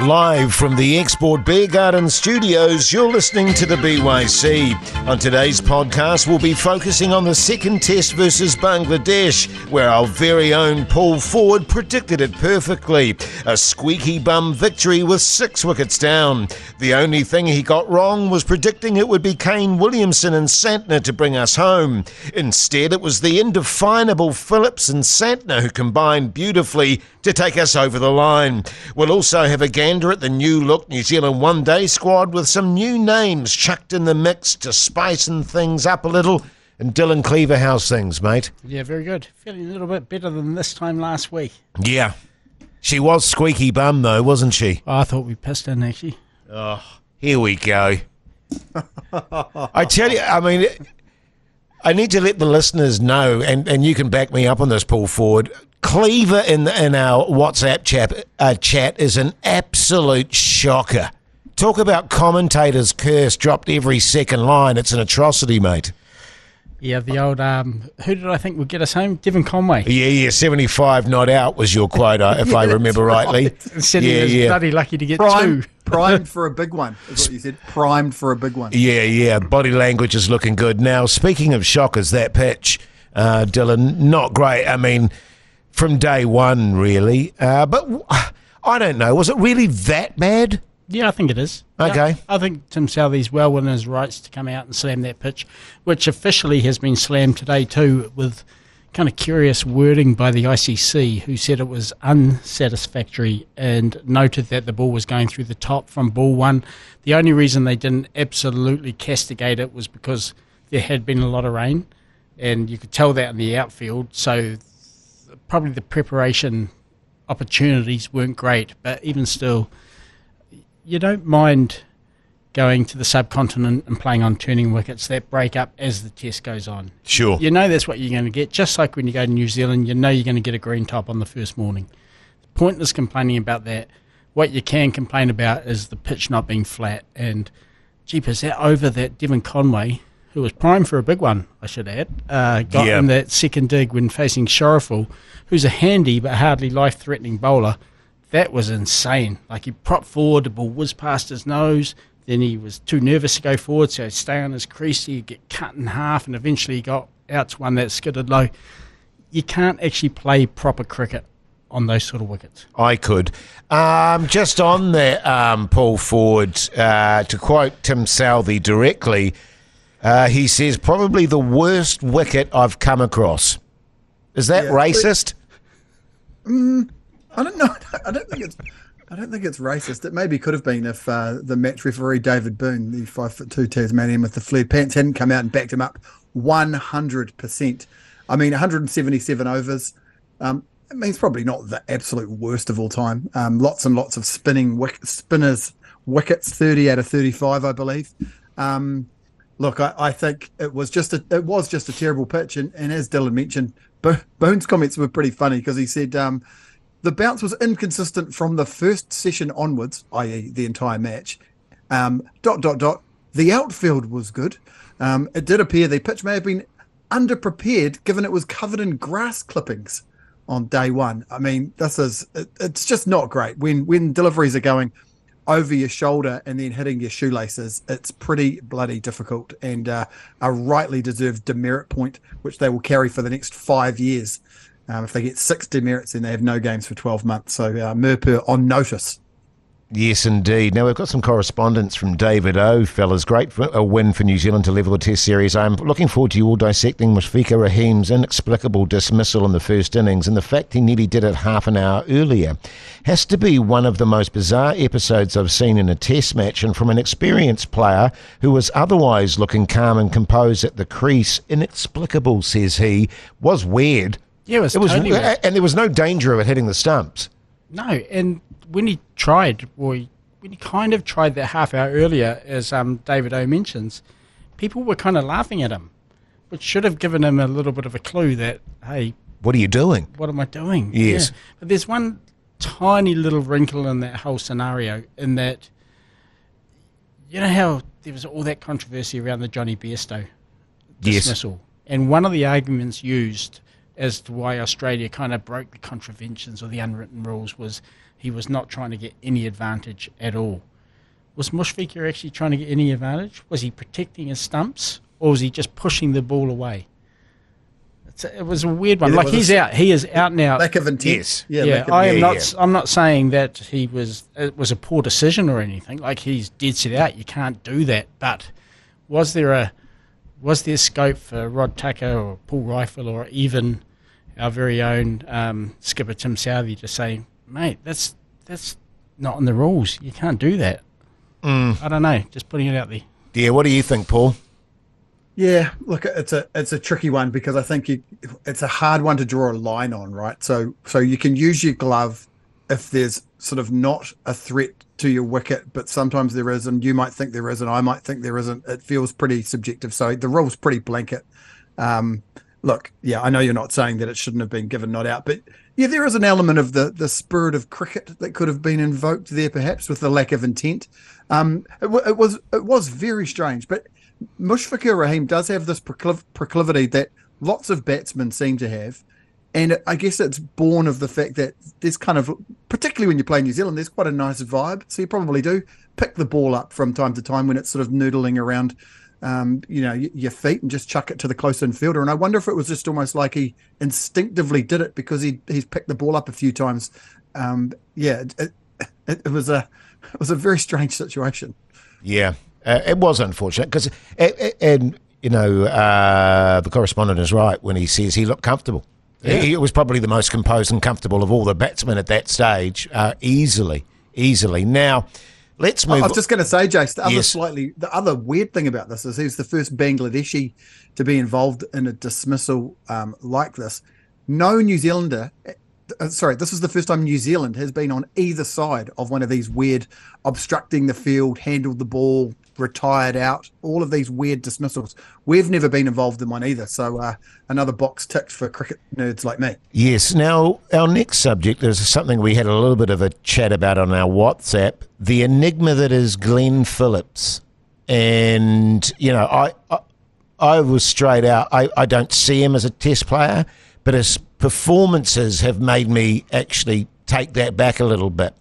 Live from the Export Beer Garden studios, you're listening to the BYC. On today's podcast, we'll be focusing on the second test versus Bangladesh, where our very own Paul Ford predicted it perfectly. A squeaky bum victory with six wickets down. The only thing he got wrong was predicting it would be Kane Williamson and Santner to bring us home. Instead, it was the indefinable Phillips and Santner who combined beautifully to take us over the line. We'll also have a gander at the new look New Zealand one day squad with some new names chucked in the mix to spicing things up a little. And Dylan Cleaver, how's things, mate? Yeah, very good. Feeling a little bit better than this time last week. Yeah. She was squeaky bum, though, wasn't she? Oh, I thought we pissed in, actually. Oh, here we go. I tell you, I mean, I need to let the listeners know, and, and you can back me up on this, Paul Ford. Cleaver in in our WhatsApp chat, uh, chat is an absolute shocker. Talk about commentators' curse dropped every second line. It's an atrocity, mate. Yeah, the old um, who did I think would get us home? Devon Conway. Yeah, yeah, seventy five not out was your quote, uh, if Yeah, I remember that's rightly. right. Said he Yeah, yeah. bloody lucky to get Primed, two. primed for a big one, is what you said. Primed for a big one. Yeah, yeah. Body language is looking good. Now, speaking of shockers, that pitch, uh, Dylan, not great. I mean, from day one, really. Uh, but w- I don't know. Was it really that bad? Yeah, I think it is. Okay. Yeah, I think Tim Southee's well within his rights to come out and slam that pitch, which officially has been slammed today too, with kind of curious wording by the ICC, who said it was unsatisfactory and noted that the ball was going through the top from ball one. The only reason they didn't absolutely castigate it was because there had been a lot of rain, and you could tell that in the outfield. So probably the preparation opportunities weren't great, but even still you don't mind going to the subcontinent and playing on turning wickets that break up as the test goes on. Sure. You know that's what you're going to get. Just like when you go to New Zealand, you know you're going to get a green top on the first morning. Pointless complaining about that. What you can complain about is the pitch not being flat. And jeepers, that over that Devon Conway, who was primed for a big one, I should add, uh, got Yeah. in that second dig when facing Shoriful, who's a handy but hardly life-threatening bowler. That was insane. Like he propped forward, the ball whizzed past his nose. Then he was too nervous to go forward, so he'd stay on his crease. He'd get cut in half, and eventually he got out to one that skidded low. You can't actually play proper cricket on those sort of wickets. I could. Um, just on there, um, Paul Ford, uh, to quote Tim Southee directly, uh, he says, probably the worst wicket I've come across. Is that Yeah. racist? I don't know. I don't think it's. I don't think it's racist. It maybe could have been if uh, the match referee David Boon, the five foot two Tasmanian with the flared pants, hadn't come out and backed him up one hundred percent. I mean, one hundred and seventy-seven overs. Um, I mean, it's probably not the absolute worst of all time. Um, lots and lots of spinning wick- spinners wickets, thirty out of thirty-five, I believe. Um, look, I, I think it was just a it was just a terrible pitch, and, and as Dylan mentioned, Bo- Boon's comments were pretty funny because he said um, the bounce was inconsistent from the first session onwards, i.e., the entire match. Um, dot dot dot. The outfield was good. Um, it did appear the pitch may have been underprepared, given it was covered in grass clippings on day one. I mean, this is it, it's just not great when when deliveries are going over your shoulder and then hitting your shoelaces. It's pretty bloody difficult and uh, a rightly deserved demerit point, which they will carry for the next five years. Um, if they get six demerits, then they have no games for 12 months. So uh, Mirpur on notice. Yes, indeed. Now, we've got some correspondence from David O, fellas. Great for a win for New Zealand to level the Test series. I'm looking forward to you all dissecting Mushfiqur Rahim's inexplicable dismissal in the first innings and the fact he nearly did it half an hour earlier. Has to be one of the most bizarre episodes I've seen in a Test match, and from an experienced player who was otherwise looking calm and composed at the crease. Inexplicable, says he. Was weird. Yeah, it was, It was, totally weird. and there was no danger of it hitting the stumps. No, and when he tried, or he, when he kind of tried that half hour earlier, as um, David O mentions, people were kind of laughing at him, which should have given him a little bit of a clue that, hey, What are you doing? what am I doing? Yes. Yeah. But there's one tiny little wrinkle in that whole scenario, in that, you know how there was all that controversy around the Jonny Bairstow Yes. dismissal, and one of the arguments used as to why Australia kind of broke the contraventions or the unwritten rules was he was not trying to get any advantage at all. Was Mushfiqur actually trying to get any advantage? Was he protecting his stumps or was he just pushing the ball away? It's a, it was a weird one. Yeah, like he's out. He is out now. Lack of intent. Yes. Yeah. yeah, I am yeah, not. I'm not saying that he was. It was a poor decision or anything. Like he's dead set out. You can't do that. But was there a was there scope for Rod Tucker or Paul Reiffel or even our very own um, skipper Tim Southee to say, mate, that's that's not in the rules. You can't do that. Mm. I don't know. Just putting it out there. Yeah, what do you think, Paul? Yeah, look, it's a it's a tricky one because I think you, it's a hard one to draw a line on, right? So so you can use your glove if there's sort of not a threat to your wicket, but sometimes there is, and you might think there is, and I might think there isn't. It feels pretty subjective. So the rule's pretty blanket. Um, look, yeah, I know you're not saying that it shouldn't have been given not out, but yeah, there is an element of the the spirit of cricket that could have been invoked there, perhaps with the lack of intent. Um, it, wa- it was it was very strange, but Mushfiqur Rahim does have this procliv- proclivity that lots of batsmen seem to have. And I guess it's born of the fact that there's kind of, particularly when you play New Zealand, there's quite a nice vibe. So you probably do pick the ball up from time to time when it's sort of noodling around, um, you know, your feet and just chuck it to the close in fielder. And I wonder if it was just almost like he instinctively did it because he he's picked the ball up a few times. Um, yeah, it, it, it was a it was a very strange situation. Yeah, uh, it was unfortunate because, and you know, uh, the correspondent is right when he says he looked comfortable. He, he was probably the most composed and comfortable of all the batsmen at that stage, uh, easily, easily. Now, let's move. I was just going to say, Jace, the other Yes. slightly, the other weird thing about this is he's the first Bangladeshi to be involved in a dismissal um, like this. No New Zealander, uh, sorry, this is the first time New Zealand has been on either side of one of these weird obstructing the field, handled the ball, retired out, all of these weird dismissals. We've never been involved in one either. So uh, another box ticked for cricket nerds like me. Yes. Now, our next subject is something we had a little bit of a chat about on our WhatsApp the enigma that is Glenn Phillips. And, you know, I, I, I was straight out. I, I don't see him as a test player, but his performances have made me actually take that back a little bit.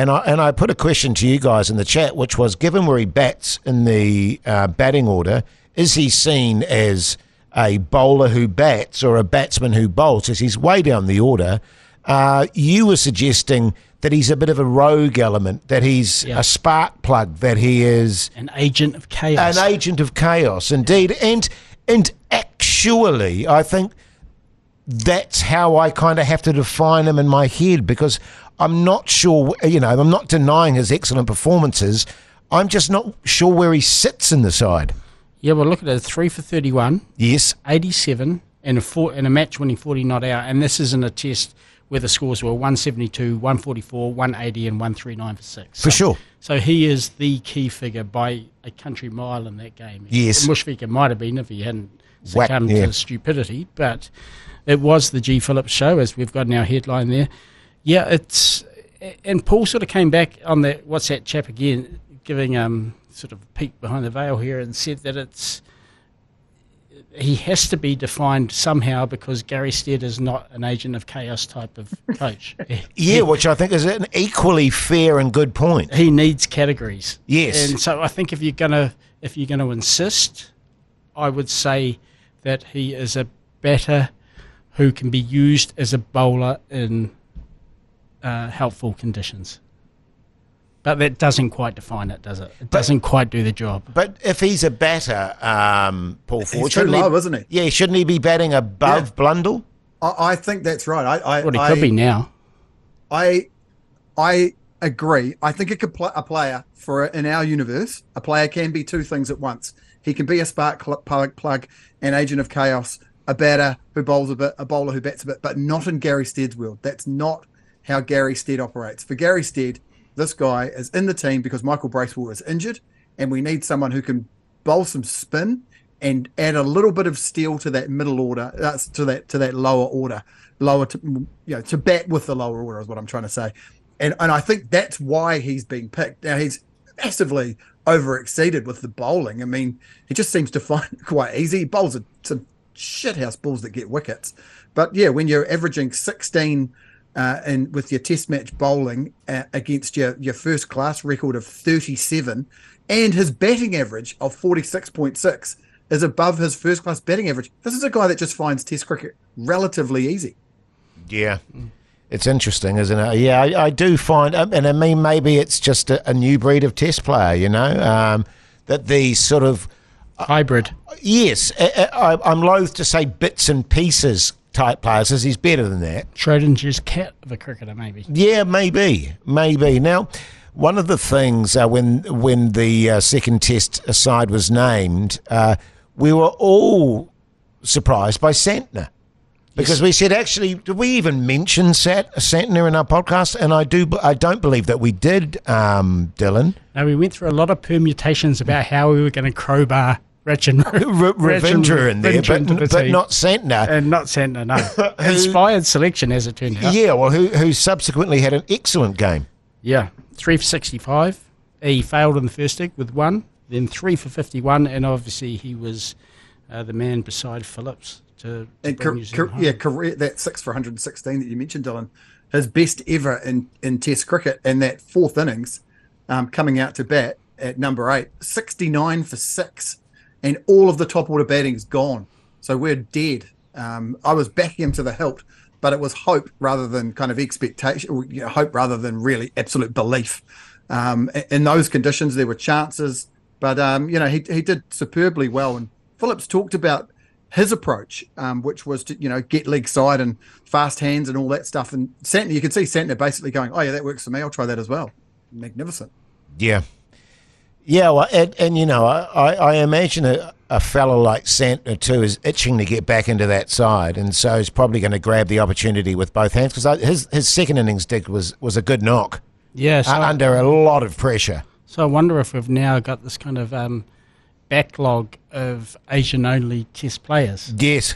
And I, and I put a question to you guys in the chat, which was given where he bats in the uh, batting order, is he seen as a bowler who bats or a batsman who bowls? As he's way down the order. Uh, you were suggesting that he's a bit of a rogue element, that he's Yeah. a spark plug, that he is An agent of chaos. an agent of chaos, indeed. And and actually, I think that's how I kind of have to define him in my head because I'm not sure. You know, I'm not denying his excellent performances. I'm just not sure where he sits in the side. yeah, well, look at it. Three for 31. Yes, 87 and a four and a match winning 40 not out and this isn't a test where the scores were 172 144 180 and 139 for six for so, sure. so he is the key figure by a country mile in that game Yes. Mushfiqur might have been if he hadn't Whack, succumbed yeah. to stupidity but it was the G Phillips show as we've got in our headline there yeah it's and Paul sort of came back on that what's that chap again giving um sort of peek behind the veil here and said that it's he has to be defined somehow because Gary Stead is not an agent of chaos type of coach. Yeah, which I think is an equally fair and good point. he needs categories. Yes. and so I think if you're gonna if you're gonna insist, I would say that he is a batter who can be used as a bowler in uh, helpful conditions. But that doesn't quite define it, does it? It doesn't quite do the job. But if he's a batter, um, Paul Ford, He's too shouldn't low, he, isn't he? Yeah, shouldn't he be batting above Yeah. Blundell? I, I think that's right. I, I, Well, he I, could be now. I I agree. I think it could pl- a player for in our universe, a player can be two things at once. He can be a spark cl- plug, plug, an agent of chaos, a batter who bowls a bit, a bowler who bats a bit, but not in Gary Stead's world. That's not how Gary Stead operates. For Gary Stead, this guy is in the team because Michael Bracewell is injured, and we need someone who can bowl some spin and add a little bit of steel to that middle order, that's to that to that lower order, lower to you know to bat with the lower order is what I'm trying to say, and and I think that's why he's being picked. Now he's massively overexceeded with the bowling. I mean, he just seems to find it quite easy. He bowls some shithouse balls that get wickets. But yeah, when you're averaging 16 uh, and with your test match bowling uh, against your, your first class record of 37 and his batting average of 46.6 is above his first class batting average. This is a guy that just finds test cricket relatively easy. Yeah. It's interesting, isn't it? Yeah, I, I do find, um, and I mean, maybe it's just a, a new breed of test player, you know, um, that these sort of hybrid. Yes, I, I, I'm loath to say bits and pieces type players, as he's better than that. Schrodinger's cat of a cricketer, maybe. Yeah, maybe, maybe. Now, one of the things uh, when when the uh, second test side was named, uh, we were all surprised by Santner. Because yes. we said, actually, did we even mention Sat, Santner in our podcast? And I do, I don't believe that we did, um, Dylan. No, we went through a lot of permutations about how we were going to crowbar Rachin, R- Ravindra in there, but, the but not Santner. And not Santner, no. Inspired selection, as it turned out. Yeah, well, who, who subsequently had an excellent game. Yeah, three for 65. He failed in the first dig with one, then three for 51, and obviously he was uh, the man beside Phillips to, to and cor- cor- yeah, career that six for 116 that you mentioned, Dylan, his best ever in, in Test cricket, and that fourth innings um, coming out to bat at number eight, 69 for six, and all of the top order batting's gone. So we're dead. Um, I was backing him to the hilt, but it was hope rather than kind of expectation, you know, hope rather than really absolute belief. Um, in those conditions, there were chances, but um, you know he he did superbly well. And Phillips talked about his approach, um, which was to you know get leg side and fast hands and all that stuff. And Santner, you could see Santner basically going, "Oh yeah, that works for me. I'll try that as well." Magnificent. Yeah, yeah. Well, and, and you know, I, I imagine a, a fellow like Santner too is itching to get back into that side, and so he's probably going to grab the opportunity with both hands because his his second innings dig was was a good knock. Yeah, so uh, under a lot of pressure. So I wonder if we've now got this kind of um, backlog of Asian only test players. Yes.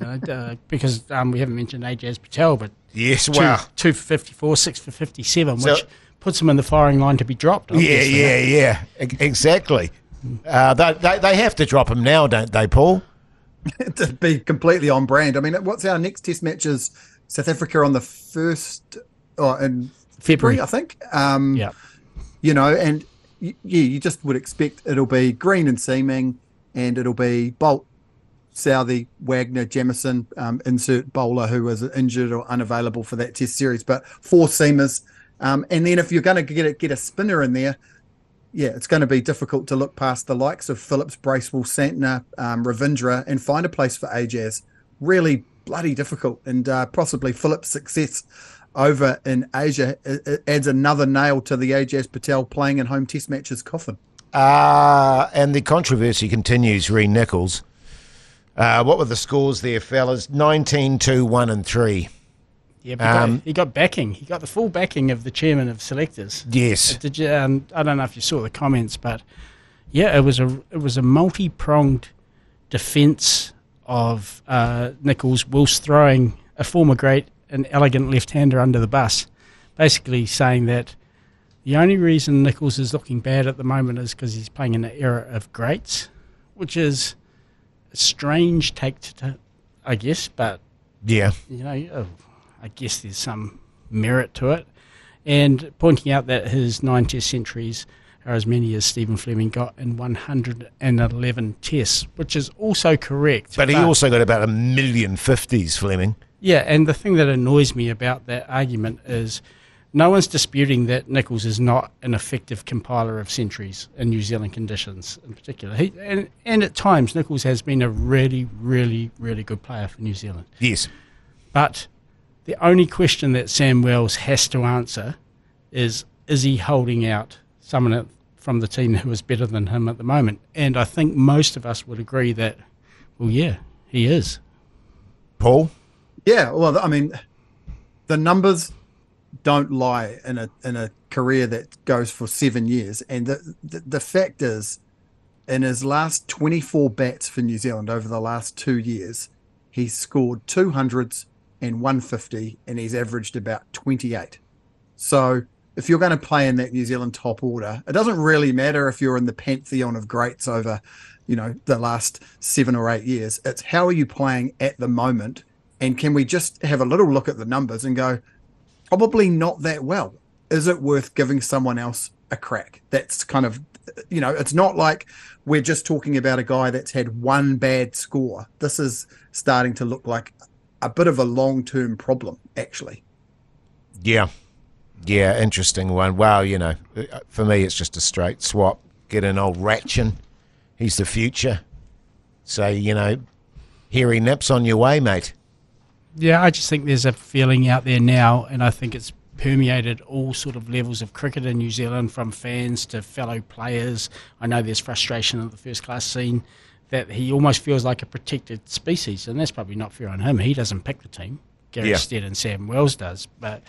uh, because um, we haven't mentioned Ajaz Patel, but yes, wow. Two, two for 54, six for 57, so, which puts them in the firing line to be dropped. Obviously. Yeah, yeah, yeah. Exactly. Uh, they, they, they have to drop him now, don't they, Paul? to be completely on brand. I mean, what's our next test matches? South Africa on the first, oh, in February, February I think. Um, yeah. You know, and yeah, you just would expect it'll be Green and Seaming, and it'll be Boult, Southee, Wagner, Jamieson, um, insert bowler who was injured or unavailable for that Test series, but four seamers. Um, and then if you're going to get a, get a spinner in there, yeah, it's going to be difficult to look past the likes of Phillips, Bracewell, Santner, um, Ravindra, and find a place for Ajaz. Really bloody difficult, and uh, possibly Phillips' success over in Asia adds another nail to the Ajaz Patel playing in home test matches coffin. Uh, and the controversy continues, Re Nicholls. Uh, what were the scores there, fellas? 19 2 1 and 3. Yeah, but um, he got backing. He got the full backing of the chairman of selectors. Yes. Did you, um, I don't know if you saw the comments, but yeah, it was a it was a multi pronged defence of uh, Nicholls whilst throwing a former great an elegant left-hander under the bus, basically saying that the only reason Nicholls is looking bad at the moment is because he's playing in an era of greats, which is a strange take to, I guess, but yeah, you know, oh, I guess there's some merit to it, and pointing out that his nine Test centuries are as many as Stephen Fleming got in 111 tests, which is also correct. But, but he also got about a million fifties, Fleming. Yeah, and the thing that annoys me about that argument is no one's disputing that Nicholls is not an effective compiler of centuries in New Zealand conditions in particular. He, and, and at times, Nicholls has been a really, really, really good player for New Zealand. Yes. But the only question that Sam Wells has to answer is is he holding out someone from the team who is better than him at the moment? And I think most of us would agree that, well, yeah, he is. Paul? Yeah, well, I mean, the numbers don't lie in a in a career that goes for seven years, and the the, the fact is, in his last twenty four bats for New Zealand over the last two years, he scored two hundreds and one fifty, and he's averaged about twenty eight. So if you're going to play in that New Zealand top order, it doesn't really matter if you're in the pantheon of greats over, you know, the last seven or eight years. It's how are you playing at the moment, and can we just have a little look at the numbers and go, probably not that well. Is it worth giving someone else a crack? That's kind of, you know, it's not like we're just talking about a guy that's had one bad score. This is starting to look like a bit of a long term problem, actually. Yeah. Yeah, interesting one. Well, you know, for me, it's just a straight swap. Get an old Rachin. He's the future. Say, you know, here he nips on your way, mate. Yeah, I just think there's a feeling out there now, and I think it's permeated all sort of levels of cricket in New Zealand, from fans to fellow players. I know there's frustration at the first class scene that he almost feels like a protected species, and that's probably not fair on him. He doesn't pick the team. Gary Yeah. Stead and Sam Wells does, but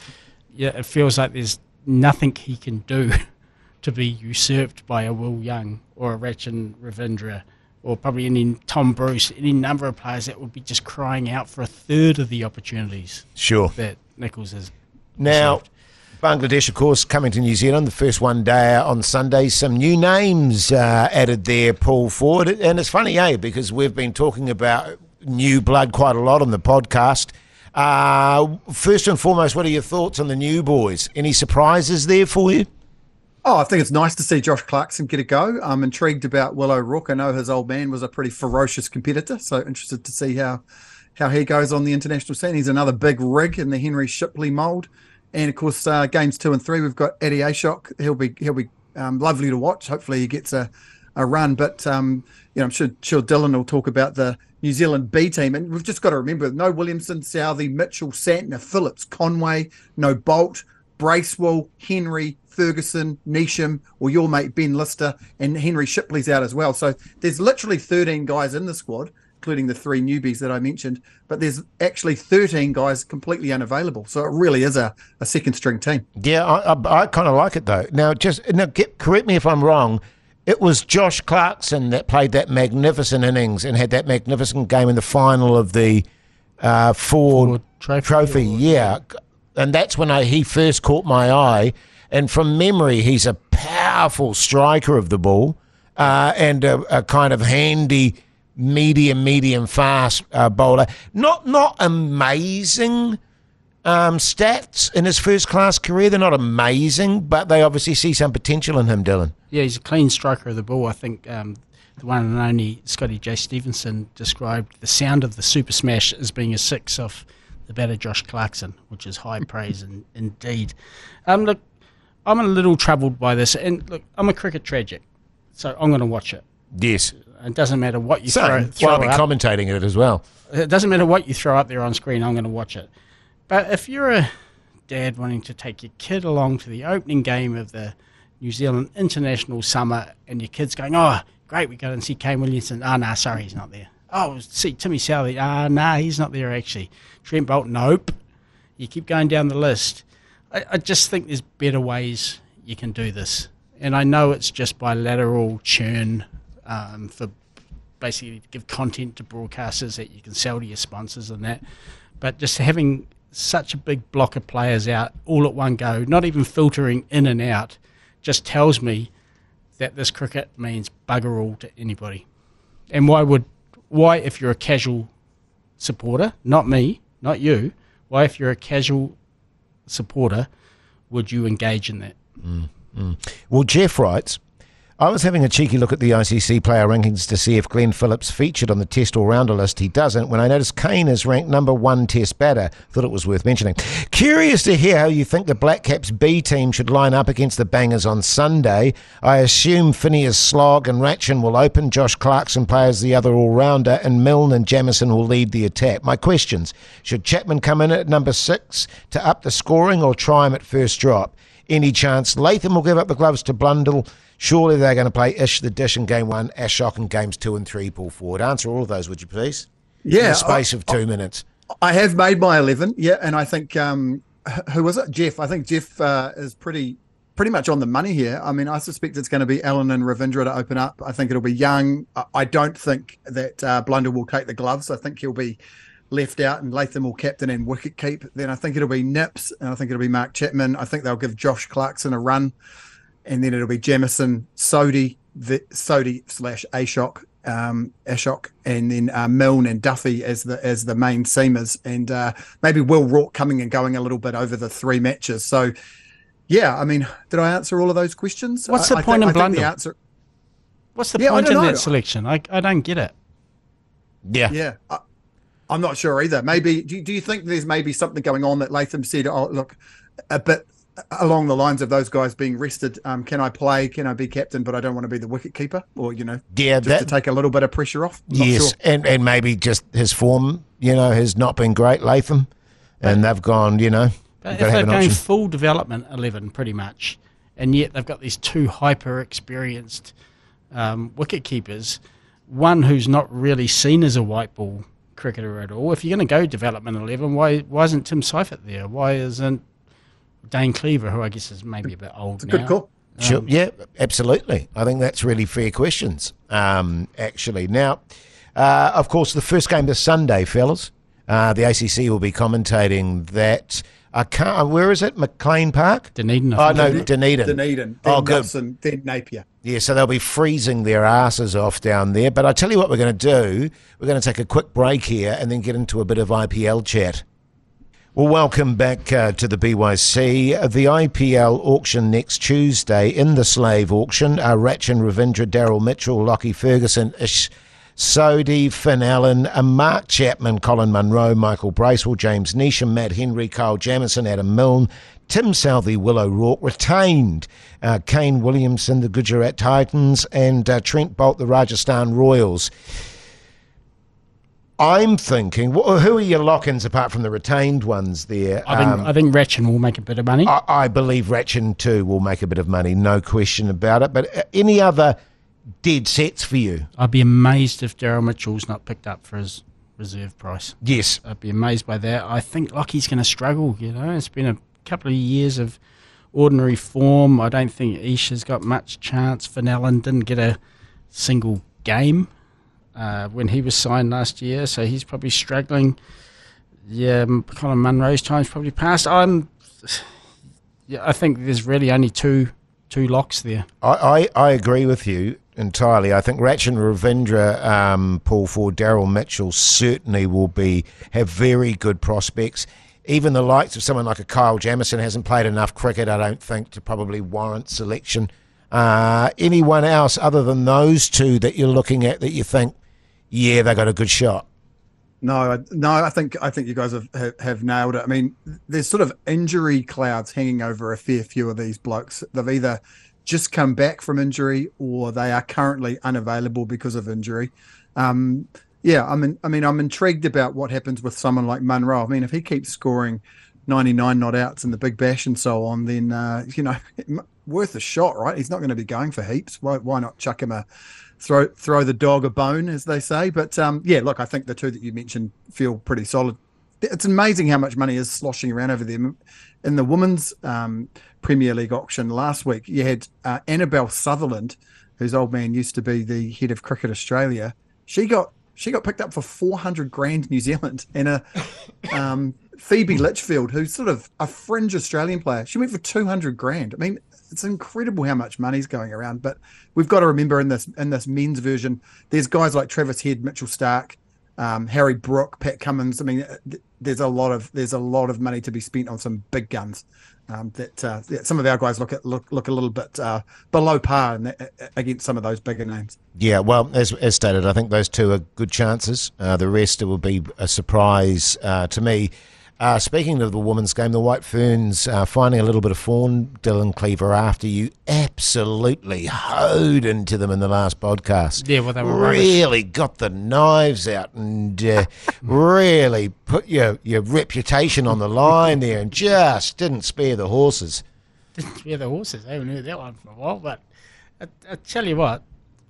yeah, it feels like there's nothing he can do to be usurped by a Will Young or a Rachin Ravindra or probably any Tom Bruce, any number of players that would be just crying out for a third of the opportunities Sure. that Nicholls has. Now, Bangladesh, of course, coming to New Zealand, the first one day on Sunday. Some new names uh, added there, Paul Ford. And it's funny, eh, because we've been talking about new blood quite a lot on the podcast. Uh, first and foremost, what are your thoughts on the new boys? Any surprises there for you? Oh, I think it's nice to see Josh Clarkson get a go. I'm intrigued about Will O'Rourke. I know his old man was a pretty ferocious competitor, so interested to see how how he goes on the international scene. He's another big rig in the Henry Shipley mould, and of course, uh, games two and three, we've got Adi Ashok. He'll be he'll be um, lovely to watch. Hopefully, he gets a a run. But um, you know, I'm sure, sure Dylan will talk about the New Zealand B team, and we've just got to remember no Williamson, Southee, Mitchell, Santner, Phillips, Conway, no Boult, Bracewell, Henry, Ferguson, Neesham, or your mate Ben Lister, and Henry Shipley's out as well. So there's literally 13 guys in the squad, including the three newbies that I mentioned. But there's actually 13 guys completely unavailable. So it really is a, a second string team. Yeah, I, I, I kind of like it though. Now, just now, get, correct me if I'm wrong. It was Josh Clarkson that played that magnificent innings and had that magnificent game in the final of the uh, Ford, Ford Trophy, or- Yeah, and that's when I, he first caught my eye. And from memory, he's a powerful striker of the ball uh, and a, a kind of handy medium, medium fast uh, bowler. Not not amazing um, stats in his first class career. They're not amazing, but they obviously see some potential in him, Dylan. Yeah, he's a clean striker of the ball. I think um, the one and only Scotty J. Stevenson described the sound of the super smash as being a six off the batter Josh Clarkson, which is high praise in, indeed. Um, look, I'm a little troubled by this, and look, I'm a cricket tragic, so I'm going to watch it. Yes. It doesn't matter what you So, throw, well, throw I'll be up. commentating it as well. It doesn't matter what you throw up there on screen, I'm going to watch it. But if you're a dad wanting to take your kid along to the opening game of the New Zealand International Summer and your kid's going, oh, great, we go and see Kane Williamson. Ah, nah, sorry, he's not there. Oh, see Timmy Southee. Ah, nah, he's not there actually. Trent Boult, nope. You keep going down the list. I, I just think there's better ways you can do this. And I know it's just bilateral churn um, for basically to give content to broadcasters that you can sell to your sponsors and that. But just having such a big block of players out all at one go, not even filtering in and out, just tells me that this cricket means bugger all to anybody. And why would why if you're a casual supporter, not me, not you, why if you're a casual supporter would you engage in that? Well, Jeff writes, I was having a cheeky look at the ICC player rankings to see if Glenn Phillips featured on the Test all rounder list. He doesn't. When I noticed Kane is ranked number one Test batter, thought it was worth mentioning. Curious to hear how you think the Black Caps B team should line up against the Bangers on Sunday. I assume Phineas Slog and Rachin will open, Josh Clarkson plays the other all rounder, and Milne and Jamieson will lead the attack. My questions should Chapman come in at number six to up the scoring or try him at first drop? Any chance Latham will give up the gloves to Blundell? Surely they're going to play Ish the Dish in game one, Ashok in games two and three, Paul Ford. Answer all of those, would you please? In Yeah, the space I- of two minutes. I have made my eleven, yeah, and I think um, who was it? Jeff. I think Jeff uh, is pretty pretty much on the money here. I mean, I suspect it's going to be Allen and Ravindra to open up. I think it'll be Young. I- I don't think that uh, Blundell will take the gloves. I think he'll be left out and Latham will captain and wicket keep, then I think it'll be Nips and I think it'll be Mark Chapman. I think they'll give Josh Clarkson a run, and then it'll be Jamieson, Sodhi, Sodhi slash Ashok, um, Ashok, and then uh, Milne and Duffy as the as the main seamers, and uh, maybe Will Rourke coming and going a little bit over the three matches. So, yeah, I mean, did I answer all of those questions? What's the I, point I in Blundell? The answer, What's the Yeah, point in know. that selection? I, I don't get it. Yeah. yeah. I, I'm not sure either. Maybe do, do you think there's maybe something going on that Latham said? Oh, look, a bit along the lines of those guys being rested. Um, can I play? Can I be captain? But I don't want to be the wicket keeper, or you know, Yeah, just that, to take a little bit of pressure off. Not yes, sure. and and maybe just his form, you know, has not been great, Latham, and they've gone, you know, But you've if got to have they're going option. full development 11 pretty much, and yet they've got these two hyper experienced um, wicket keepers, one who's not really seen as a white ball cricketer at all. If you're going to go development 11, why why isn't Tim Seifert there? Why isn't Dane Cleaver, who I guess is maybe a bit old It's a now? good call. Sure. Yeah, absolutely. I think that's really fair questions. Um, actually, now, uh, of course, the first game this Sunday, fellas. Uh, the ACC will be commentating that. I can't. Where is it? McLean Park. Dunedin, Oh no, think. Dunedin. Dunedin, then Oh, good. Nelson, then Napier. Yeah, so they'll be freezing their asses off down there. But I tell you what, we're going to do. We're going to take a quick break here and then get into a bit of IPL chat. Well, welcome back uh, to the BYC. The IPL auction next Tuesday in the slave auction are Rachin Ravindra, Daryl Mitchell, Lockie Ferguson, Ish Sodhi, Finn Allen, uh, Mark Chapman, Colin Munro, Michael Bracewell, James Neesham, Matt Henry, Kyle Jamieson, Adam Milne, Tim Southee, Will O'Rourke retained uh, Kane Williamson, the Gujarat Titans, and uh, Trent Boult, the Rajasthan Royals. I'm thinking, wh- who are your lock-ins apart from the retained ones there? I think Um, I think Rachin will make a bit of money. I, I believe Rachin too will make a bit of money, no question about it. But uh, any other dead sets for you? I'd be amazed if Daryl Mitchell's not picked up for his reserve price. Yes. I'd be amazed by that. I think Lockie's going to struggle. You know, it's been a couple of years of ordinary form. I don't think Isha's got much chance. Allen didn't get a single game uh, when he was signed last year, so he's probably struggling. Yeah, M- Colin Munro's time's probably passed. I'm. Yeah, I think there's really only two two locks there. I, I, I agree with you entirely. I think Rachin Ravindra, um, Paul Ford, Daryl Mitchell certainly will be have very good prospects. Even the likes of someone like a Kyle Jamieson hasn't played enough cricket, I don't think, to probably warrant selection. Uh, anyone else other than those two that you're looking at that you think, yeah, they got a good shot? No, I- no, I think I think you guys have, have have nailed it. I mean, there's sort of injury clouds hanging over a fair few of these blokes. They've either just come back from injury or they are currently unavailable because of injury. Um, yeah, I mean, I mean, I'm intrigued about what happens with someone like Munro. I mean, if he keeps scoring 99 not outs in the Big Bash and so on, then uh, you know, worth a shot, right? He's not going to be going for heaps. Why, why not chuck him a throw throw the dog a bone, as they say? But um, yeah, look, I think the two that you mentioned feel pretty solid. It's amazing how much money is sloshing around over there. In the women's um, Premier League auction last week, you had uh, Annabel Sutherland, whose old man used to be the head of Cricket Australia. She got she got picked up for 400 grand New Zealand and a um, Phoebe Litchfield, who's sort of a fringe Australian player. She went for 200 grand. I mean, it's incredible how much money's going around. But we've got to remember in this in this men's version, there's guys like Travis Head, Mitchell Starc, um, Harry Brook, Pat Cummins. I mean, th- there's a lot of there's a lot of money to be spent on some big guns. Um, that uh, yeah, some of our guys look at look look a little bit uh, below par in that, against some of those bigger names. Yeah, well, as, as stated, I think those two are good chances. Uh, the rest it will be a surprise uh, to me. Uh, speaking of the women's game, the White Ferns uh, finding a little bit of form, Dylan Cleaver, after you absolutely hoed into them in the last podcast. Yeah, well, they were rubbish. really got the knives out and uh, really put your, your reputation on the line there and just didn't spare the horses. Didn't spare the horses. I haven't heard that one for a while, but I, I tell you what,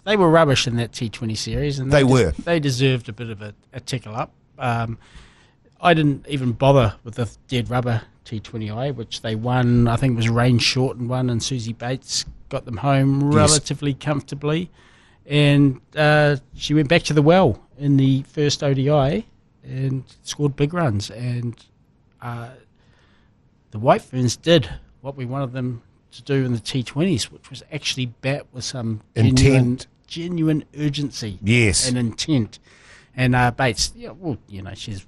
they were rubbish in that T20 series, and They des- were. They deserved a bit of a, a tickle up. Um, I didn't even bother with the dead rubber T20I, which they won. I think it was Rain Shorten won, and Suzie Bates got them home Yes. relatively comfortably. And uh, she went back to the well in the first ODI and scored big runs. And uh, the White Ferns did what we wanted them to do in the T20s, which was actually bat with some genuine, Intent. genuine urgency Yes. and intent. And uh, Bates, yeah, well, you know, she's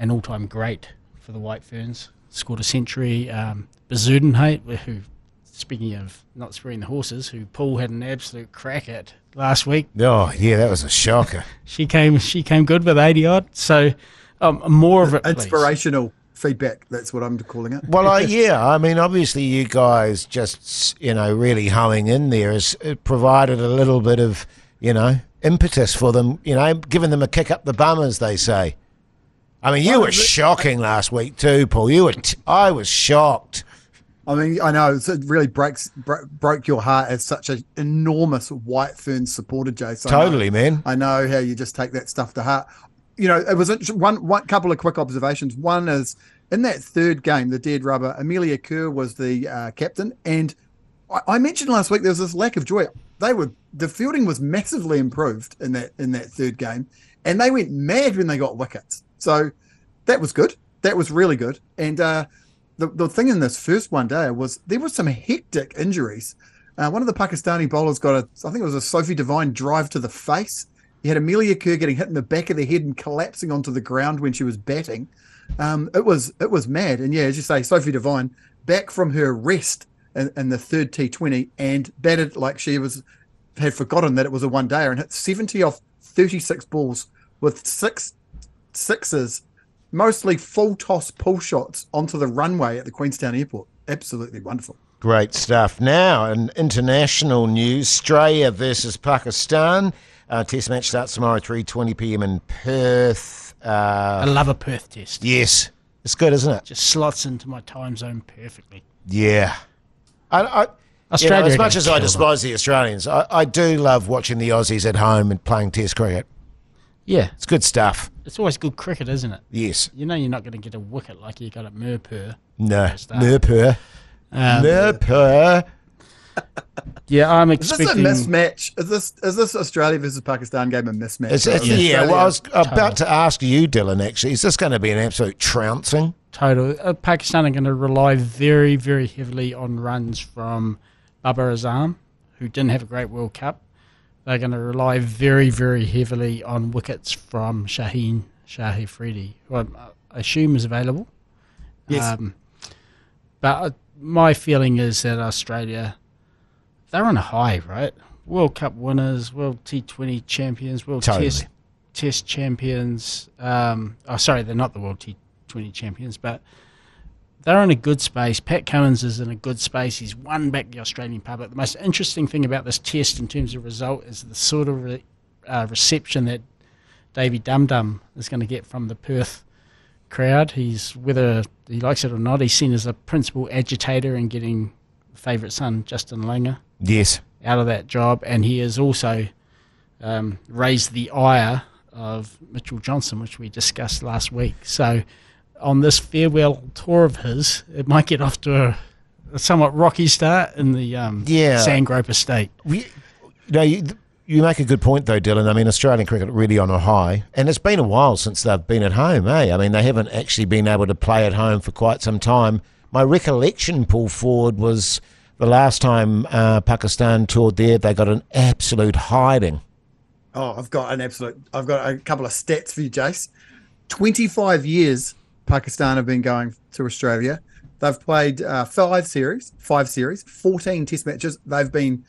an all-time great for the White Ferns. Scored a century. Um, Bezuidenhout, who, speaking of not sparing the horses, who Paul had an absolute crack at last week. Oh, yeah, that was a shocker. She came, she came good with eighty odd. So um, more of it, please. Inspirational feedback. That's what I'm calling it. Well, I, yeah, I mean, obviously, you guys just, you know, really hoeing in there has provided a little bit of, you know, impetus for them, you know, giving them a kick up the bum, as they say. I mean, you were shocking last week too, Paul. You were, t- I was shocked. I mean, I know it really breaks bro- broke your heart as such an enormous White Fern supporter. I Totally, man. I know how you just take that stuff to heart. You know, it was one one couple of quick observations. One is in that third game, the dead rubber. Amelia Kerr was the uh, captain, and I, I mentioned last week there was this lack of joy. They were the fielding was massively improved in that in that third game, and they went mad when they got wickets. So that was good. That was really good. And uh, the the thing in this first one day was there were some hectic injuries. Uh, one of the Pakistani bowlers got a, I think it was a Sophie Devine drive to the face. You had Amelia Kerr getting hit in the back of the head and collapsing onto the ground when she was batting. Um, it was it was mad. And yeah, as you say, Sophie Devine back from her rest in, in the third T20 and batted like she was had forgotten that it was a one dayer and hit 70 off 36 balls with six sixes, mostly full toss pull shots onto the runway at the Queenstown Airport. Absolutely wonderful. Great stuff. Now, in international news, Australia versus Pakistan. Uh, test match starts tomorrow, 3.20 p.m. in Perth. I Uh, love a Perth test. yes. It's good, isn't it? Just slots into my time zone perfectly. Yeah. I, I, you know, Australia as much as I kill them. despise the Australians, I, I do love watching the Aussies at home and playing Test cricket. Yeah, It's good stuff. it's always good cricket, isn't it? Yes. You know you're not going to get a wicket like you got at Mirpur. No. start. Nurpur. Um, Nurpur. yeah, I'm expecting. Is this a mismatch? Is this is this Australia versus Pakistan game a mismatch? It's, it's, So yeah, well, I was Australia- about to ask you, Dylan, actually. Is this going to be an absolute trouncing? total. Uh, Pakistan are going to rely very, very heavily on runs from Babar Azam, who didn't have a great World Cup. They're going to rely very, very heavily on wickets from Shaheen Shah Afridi, who I assume is available. Yes. Um, but uh, my feeling is that Australia, they're on a high, right? World Cup winners, World T20 champions, World Totally. Test Test champions. Um, oh, sorry, they're not the World T20 champions, but they're in a good space. Pat Cummins is in a good space. He's won back the Australian public. The most interesting thing about this test in terms of result is the sort of re- uh, reception that Davy Dum Dum is going to get from the Perth crowd. He's whether he likes it or not, he's seen as a principal agitator in getting favourite son Justin Langer Yes. out of that job, and he has also um, raised the ire of Mitchell Johnson, which we discussed last week. So, on this farewell tour of his, it might get off to a, a somewhat rocky start in the um, Yeah. Sandgrope estate. We, you you, you make a good point, though, Dylan. I mean, Australian cricket are really on a high, and it's been a while since they've been at home, eh? I mean, they haven't actually been able to play at home for quite some time. My recollection, Paul Ford, was the last time uh, Pakistan toured there, they got an absolute hiding. Oh, I've got an absolute. I've got a couple of stats for you, Jace. Twenty-five years Pakistan have been going to Australia. They've played uh, five series, five series, fourteen Test matches. They've been,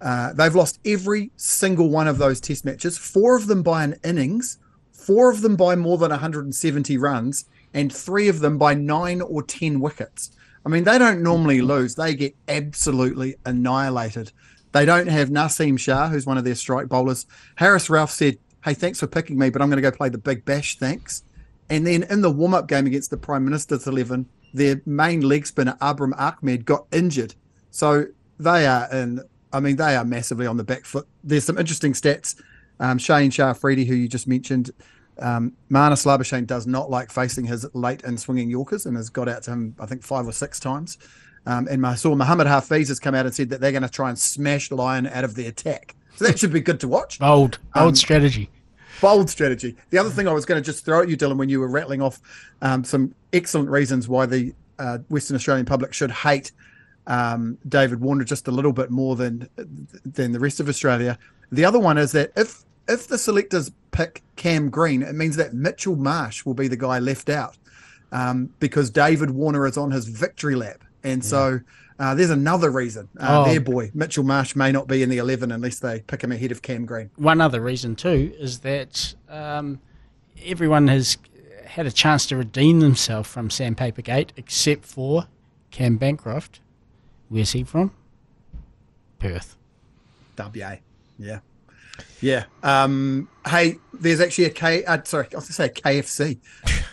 uh, they've lost every single one of those Test matches. Four of them by an innings, four of them by more than 170 runs, and three of them by nine or ten wickets. I mean, they don't normally lose; they get absolutely annihilated. They don't have Naseem Shah, who's one of their strike bowlers. Haris Rauf said, Hey, thanks for picking me, but I'm going to go play the Big Bash, thanks. And then in the warm up game against the Prime Minister's 11, their main leg spinner, Abrar Ahmed, got injured. So they are in, I mean, they are massively on the back foot. There's some interesting stats. Um, Shaheen Shah Afridi, who you just mentioned, um, Marnus Labuschagne does not like facing his late and swinging Yorkers and has got out to him, I think, five or six times. Um, and I saw Mohammad Hafeez has come out and said that they're going to try and smash Lyon out of the attack. So that should be good to watch. Bold, bold Um, strategy. Bold strategy. The other thing I was going to just throw at you, Dylan, when you were rattling off um, some excellent reasons why the uh, Western Australian public should hate um, David Warner just a little bit more than than the rest of Australia. The other one is that if if the selectors pick Cam Green, it means that Mitchell Marsh will be the guy left out um, because David Warner is on his victory lap, and yeah. so. Uh, there's another reason. Uh, oh. Their boy, Mitchell Marsh, may not be in the 11 unless they pick him ahead of Cam Green. One other reason, too, is that um, everyone has had a chance to redeem themselves from Sandpaper Gate except for Cam Bancroft. Where's he from? Perth. WA. Yeah. Yeah. Um, hey, there's actually a K. Uh, sorry, I was going to say a KFC,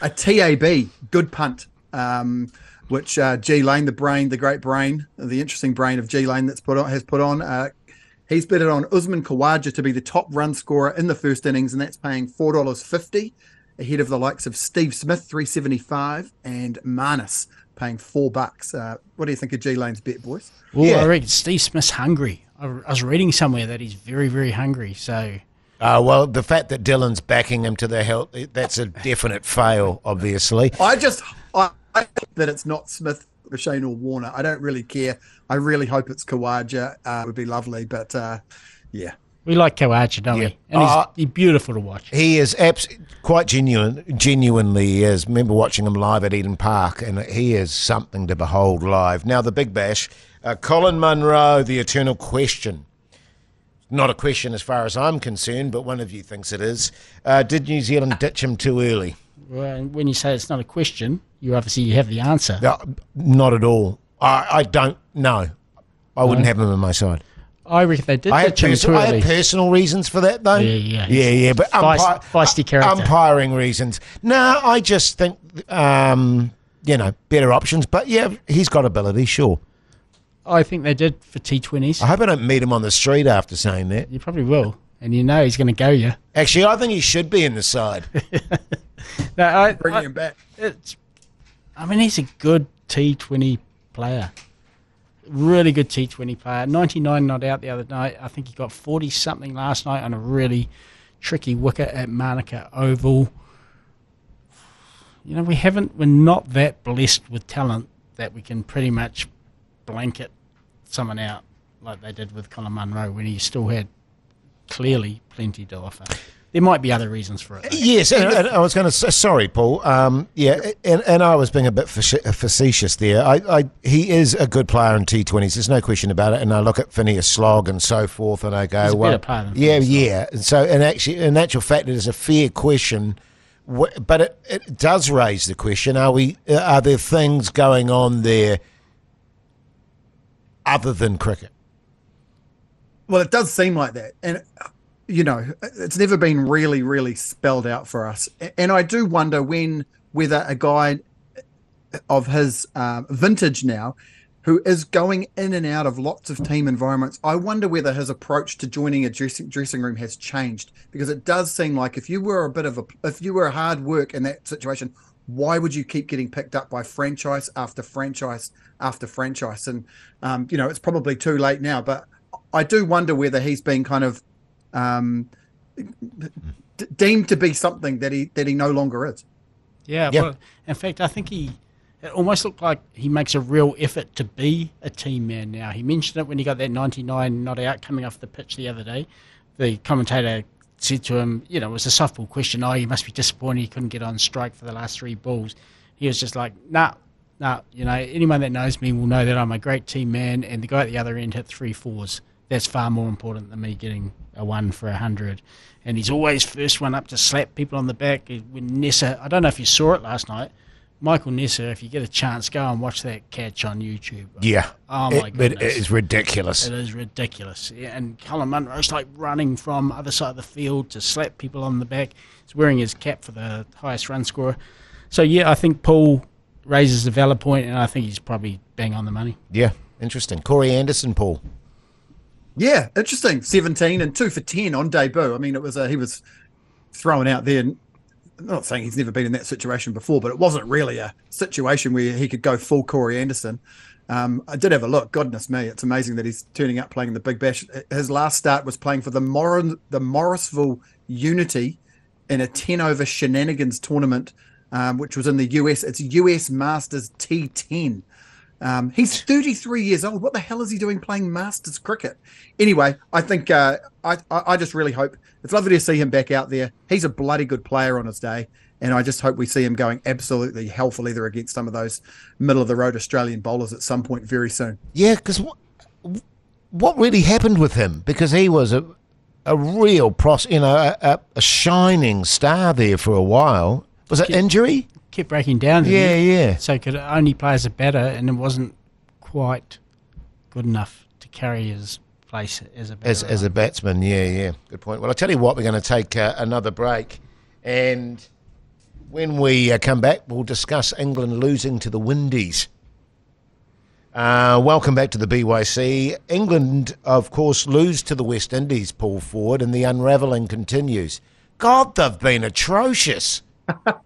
a TAB, good punt. Um, which uh, G Lane, the brain, the great brain, the interesting brain of G Lane that's put on has put on. Uh, he's bet it on Usman Khawaja to be the top run scorer in the first innings, and that's paying four dollars fifty, ahead of the likes of Steve Smith three seventy five and Marnus paying four bucks. Uh, what do you think of G Lane's bet, boys? Well, yeah. I reckon Steve Smith's hungry. I, I was reading somewhere that he's very, very hungry. So uh, well, the fact that Dylan's backing him to the help, that's a definite fail, obviously. I just, I, that it's not Smith, Shane, or Warner. I don't really care. I really hope it's Khawaja. Uh, it would be lovely, but uh, yeah. We like Khawaja, don't yeah. we? And he's, uh, he's, beautiful to watch. He is abs- quite genuine. Genuinely, he is. Remember watching him live at Eden Park, and he is something to behold live. Now, the Big Bash, uh, Colin Munro, the eternal question. Not a question as far as I'm concerned, but one of you thinks it is. Uh, did New Zealand ditch him too early? Well, when you say it's not a question, you obviously you have the answer. No, not at all. I, I don't know. I no. wouldn't have him on my side. I reckon they did. I had, perso- I had personal reasons for that, though. Yeah, yeah, yeah, yeah. But umpire, feisty character. umpiring reasons. No, I just think, um, you know, better options. But yeah, he's got ability, sure. I think they did for T20s. I hope I don't meet him on the street after saying that. You probably will, and you know he's going to go you. Actually, I think he should be in the side. no, I, bring him back. It's, I mean, he's a good T20 player. Really good T20 player. 99 not out the other night. I think he got 40 something last night on a really tricky wicket at Manuka Oval. You know, we haven't, we're not that blessed with talent that we can pretty much blanket someone out like they did with Colin Munro when he still had clearly plenty to offer. There might be other reasons for it. Though. Yes, and, and, I was going to say, sorry, Paul. Um, yeah, and, and I was being a bit facetious there. I, I, he is a good player in T20s. There's no question about it. And I look at Phineas Slog and so forth, and I go, He's well, yeah, yeah. And so, in actually, in actual fact, it is a fair question. But it, it does raise the question: Are we? Are there things going on there other than cricket? Well, it does seem like that, and you know, it's never been really, really spelled out for us. And I do wonder when whether a guy of his uh, vintage now, who is going in and out of lots of team environments, I wonder whether his approach to joining a dressing dressing room has changed because it does seem like if you were a bit of a if you were hard work in that situation, why would you keep getting picked up by franchise after franchise after franchise? And um, you know, it's probably too late now, but I do wonder whether he's been kind of um, d- deemed to be something that he that he no longer is. Yeah, yep. well, in fact, I think he it almost looked like he makes a real effort to be a team man now. He mentioned it when he got that 99 not out coming off the pitch the other day. The commentator said to him, you know, it was a softball question. Oh, you must be disappointed he couldn't get on strike for the last three balls. He was just like, nah, nah, you know, anyone that knows me will know that I'm a great team man, and the guy at the other end hit three fours. That's far more important than me getting a one for a hundred. And he's always first one up to slap people on the back. When Neser, I don't know if you saw it last night. Michael Neser, if you get a chance, go and watch that catch on YouTube. Yeah. Oh my it, But it is ridiculous. It is ridiculous. Yeah, and Colin Munro's like running from other side of the field to slap people on the back. He's wearing his cap for the highest run scorer. So yeah, I think Paul raises a valid point, and I think he's probably bang on the money. Yeah, interesting. Corey Anderson, Paul. Yeah, interesting. 17 and 2 for 10 on debut. I mean, it was a, he was thrown out there. I'm not saying he's never been in that situation before, but it wasn't really a situation where he could go full Corey Anderson. Um, I did have a look. Goodness me, it's amazing that he's turning up playing the Big Bash. His last start was playing for the Mor- the Morrisville Unity in a 10 over shenanigans tournament, um, which was in the US. It's US Masters T10. Um, he's 33 years old. What the hell is he doing playing Masters cricket? Anyway, I think uh, I, I just really hope it's lovely to see him back out there. He's a bloody good player on his day, and I just hope we see him going absolutely healthily there against some of those middle of the road Australian bowlers at some point very soon. Yeah, because what, what really happened with him? Because he was a a real pros, you know, a, a shining star there for a while. Was it injury? Kept breaking down. Yeah, he? yeah. So could only play as a batter, and it wasn't quite good enough to carry his place as a batter. As, as a batsman, yeah, yeah. Good point. Well, I'll tell you what, we're going to take uh, another break, and when we uh, come back, we'll discuss England losing to the Windies. Uh, welcome back to the BYC. England, of course, lose to the West Indies, Paul Ford, and the unravelling continues. God, they've been atrocious.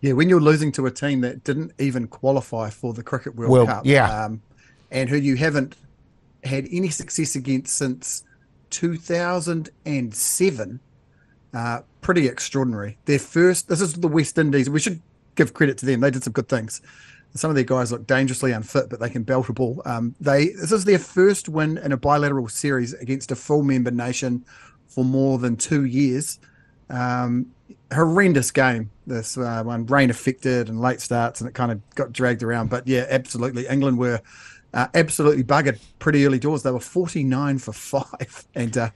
yeah, when you're losing to a team that didn't even qualify for the Cricket World well, Cup, yeah. Um, and who you haven't had any success against since 2007, uh, pretty extraordinary. Their first, this is the West Indies. We should give credit to them. They did some good things some of their guys look dangerously unfit, but they can belt a ball. Um, they this is their first win in a bilateral series against a full member nation for more than two years. Um, horrendous game. This uh, one rain affected and late starts, and it kind of got dragged around. But yeah, absolutely, England were uh, absolutely buggered pretty early doors. They were forty nine for five, and uh,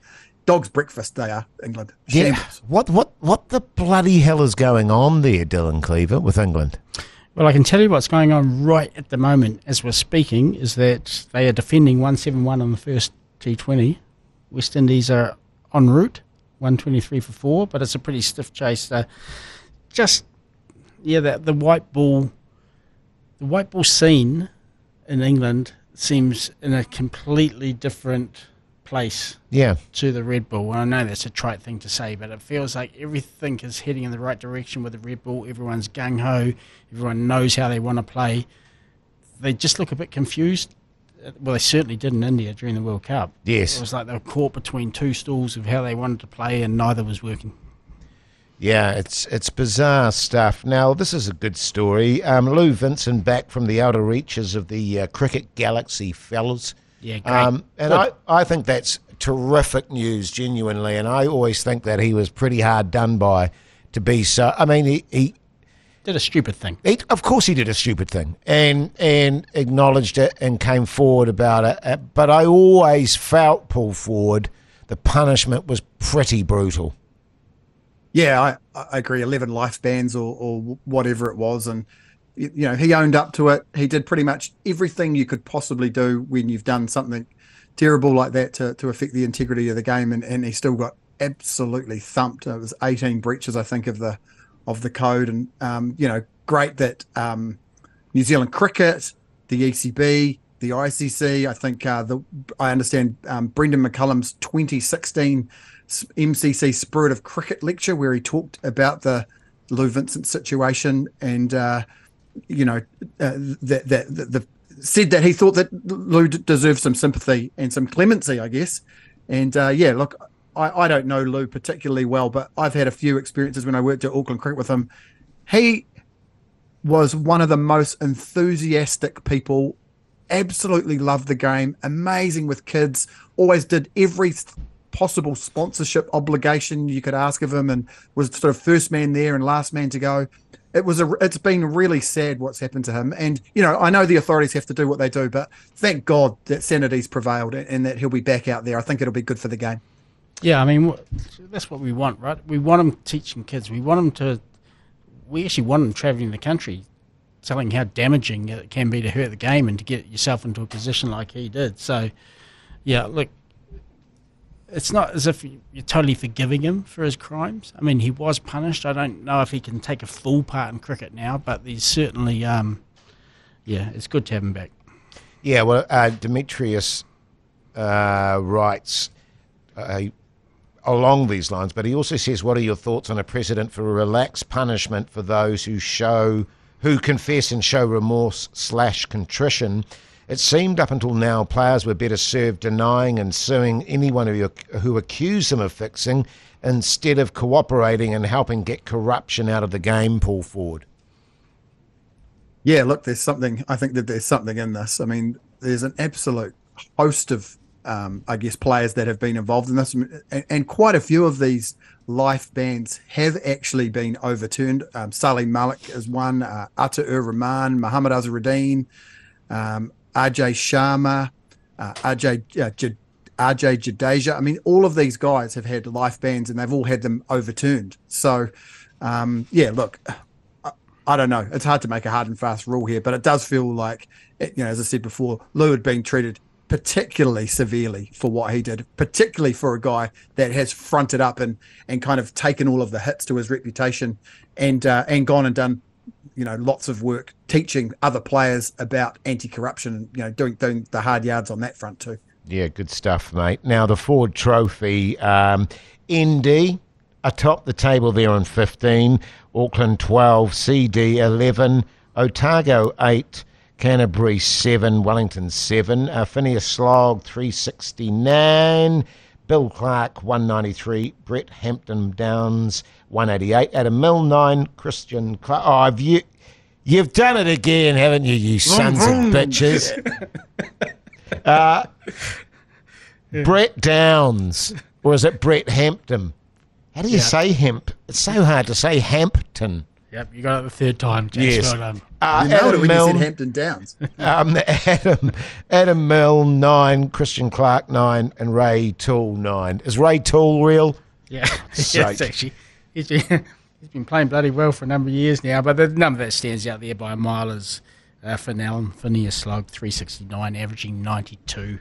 dog's breakfast they are England. Shambles. Yeah. What what what the bloody hell is going on there, Dylan Cleaver, with England? Well, I can tell you what's going on right at the moment as we're speaking is that they are defending 171 on the first T20. West Indies are en route, 123 for four, but it's a pretty stiff chase. Uh, just, yeah, the, the white ball, the white ball scene in England seems in a completely different place yeah. to the red ball. And I know that's a trite thing to say, but it feels like everything is heading in the right direction with the red ball. Everyone's gung ho. Everyone knows how they want to play. They just look a bit confused. Well, they certainly did in India during the World Cup. Yes. It was like they were caught between two stools of how they wanted to play, and neither was working. Yeah, it's it's bizarre stuff. Now, this is a good story. Um, Lou Vincent back from the outer reaches of the uh, cricket galaxy, fellas. Yeah, great. Um, and I, I think that's terrific news, genuinely. And I always think that he was pretty hard done by to be so. I mean, he, he did a stupid thing. He, of course, he did a stupid thing, and and acknowledged it and came forward about it. Uh, but I always felt Paul Ford the punishment was pretty brutal. Yeah, I, I agree. Eleven life bans or, or whatever it was, and you know, he owned up to it. He did pretty much everything you could possibly do when you've done something terrible like that to, to affect the integrity of the game, and, and he still got absolutely thumped. It was 18 breaches, I think, of the of the code, and um, you know, great that um, New Zealand Cricket, the ECB, the ICC. I think uh, the I understand um, Brendon McCullum's 2016 MCC Spirit of Cricket lecture, where he talked about the Lou Vincent situation and. Uh, you know, uh, that that the, said that he thought that Lou deserved some sympathy and some clemency, I guess. And uh, yeah, look, I, I don't know Lou particularly well, but I've had a few experiences when I worked at Auckland Cricket with him. He was one of the most enthusiastic people. Absolutely loved the game. Amazing with kids. Always did every possible sponsorship obligation you could ask of him, and was sort of first man there and last man to go. It was a it's been really sad what's happened to him. And you know i know the authorities have to do what they do but thank god that sanity's prevailed and that he'll be back out there. I think it'll be good for the game. Yeah i mean that's what we want right? We want them teaching kids. We want them to we actually want them traveling the country telling how damaging it can be to hurt the game and to get yourself into a position like he did. So yeah look it's not as if you're totally forgiving him for his crimes. I mean, he was punished. I don't know if he can take a full part in cricket now, but he's certainly, um, yeah, it's good to have him back. Yeah, well, uh, Demetrius uh, writes uh, along these lines, but he also says, "What are your thoughts on a precedent for a relaxed punishment for those who show, who confess and show remorse slash contrition?" It seemed up until now players were better served denying and suing anyone who, who accused them of fixing instead of cooperating and helping get corruption out of the game, Paul Ford? Yeah, look, there's something. I think that there's something in this. I mean, there's an absolute host of, um, I guess, players that have been involved in this, and, and, quite a few of these life bans have actually been overturned. Um, Malik is one, uh, Atta Ur Rahman, Muhammad Azharuddin, um, Ajay Sharma, uh, Ajay, uh, J- Ajay Jadeja. I mean, all of these guys have had life bans and they've all had them overturned. So, um, yeah, look, I don't know. It's hard to make a hard and fast rule here, but it does feel like, you know, as I said before, Lou had been treated particularly severely for what he did, particularly for a guy that has fronted up and and kind of taken all of the hits to his reputation, and uh, and gone and done, you know, lots of work teaching other players about anti-corruption, you know, doing doing the hard yards on that front too. Yeah, good stuff, mate. Now the Ford Trophy, um, ND atop the table there on 15, Auckland 12, CD 11, Otago 8, Canterbury 7, Wellington 7, uh, Phineas Slog 369, Bill Clark 193, Brett Hampton Downs 188, Adam Mill 9, Christian Clark. Oh, have you, you've done it again, haven't you, you sons of bitches? Uh, Brett Downs, or is it Brett Hampton? How do you say hemp? It's so hard to say Hampton. Yep, you got it the third time. Yes. Well uh, you nailed it when Milne, you said Hampton Downs. um, Adam, Adam Mill, nine. Christian Clark, nine. And Ray Toole, nine. Is Ray Toole real? Yeah, yes, actually. He's been, he's been playing bloody well for a number of years now, but the number that stands out there by a mile is uh, Fernell Phineas Slog, 369, averaging 92.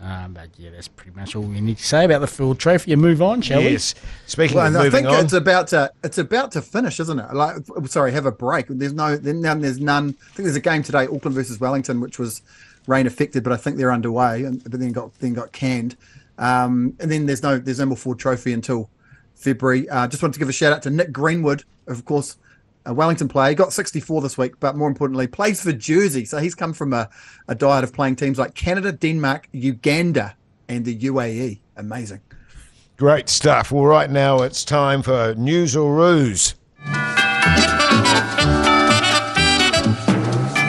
Um, but yeah, that's pretty much all we need to say about the Ford Trophy and move on, shall yes. we? Speaking well, of moving I think on, it's about to it's about to finish, isn't it? Like, sorry, have a break. There's no then there's none. I think there's a game today, Auckland versus Wellington, which was rain affected, but I think they're underway, and but then got then got canned. Um, and then there's no there's no more Ford Trophy until February. Uh, just wanted to give a shout out to Nick Greenwood, of course, a Wellington player. He got 64 this week, but more importantly, plays for Jersey. So he's come from a, a diet of playing teams like Canada, Denmark, Uganda, and the UAE. Amazing. Great stuff. Well, right now it's time for News or Ruse.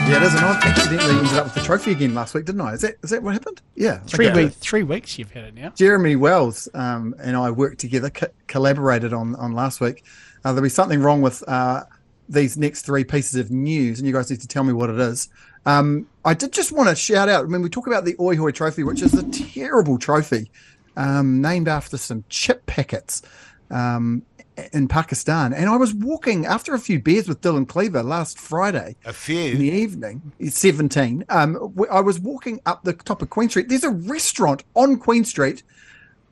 Yeah, it is, and I've accidentally ended up with the trophy again last week, didn't I? Is that is that what happened? Yeah, three weeks. Three weeks you've had it now. Jeremy Wells um, and I worked together, co- collaborated on on last week. Uh, there'll be something wrong with uh, these next three pieces of news, and you guys need to tell me what it is. Um, I did just want to shout out when we talk about the Oi Hoi Trophy, which is a terrible trophy um, named after some chip packets um, in Pakistan. And I was walking after a few beers with Dylan Cleaver last Friday. A few in the evening, seventeen. Um, I was walking up the top of Queen Street. There's a restaurant on Queen Street